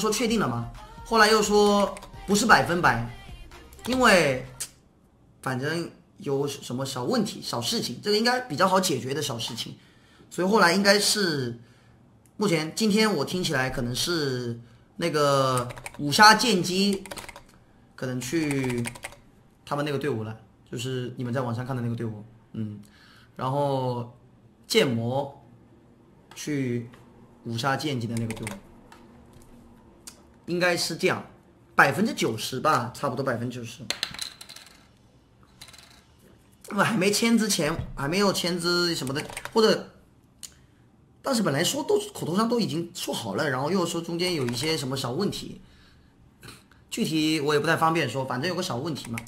说确定了吗？后来又说不是百分百，因为反正有什么小问题、小事情，这个应该比较好解决的小事情，所以后来应该是目前今天我听起来可能是那个五杀剑姬可能去他们那个队伍了，就是你们在网上看的那个队伍，嗯，然后剑魔去五杀剑姬的那个队伍。应该是这样，百分之九十吧，差不多百分之九十。那么还没签之前，还没有签字什么的，或者，当时本来说都口头上都已经说好了，然后又说中间有一些什么小问题，具体我也不太方便说，反正有个小问题嘛。